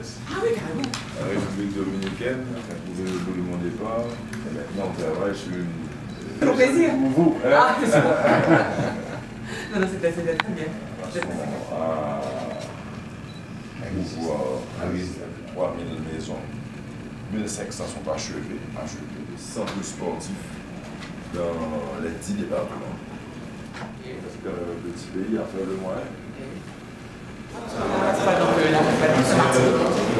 Angeles. Ah oui, carrément. La République dominicaine, vous avez voulu mon départ, et maintenant on travaille sur une. Au plaisir. Vous, hein? Ah, c'est bon. non, non, c'était très bien. à pouvoir à 3000 maisons. 1500 sont achevées, achevées, centres sportifs dans les 10 départements. Parce que le petit pays a fait le moins.